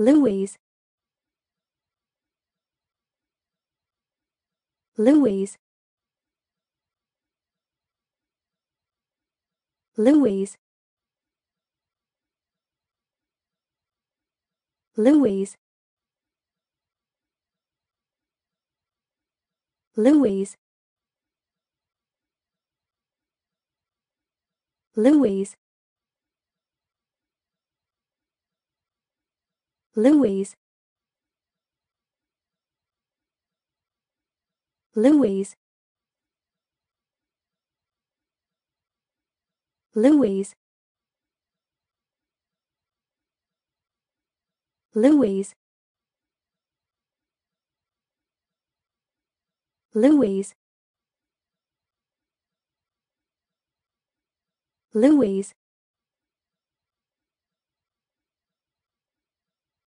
Louise. Louise. Louise. Louise. Louise. Louise Louis Louis Louis Louis Louis Louis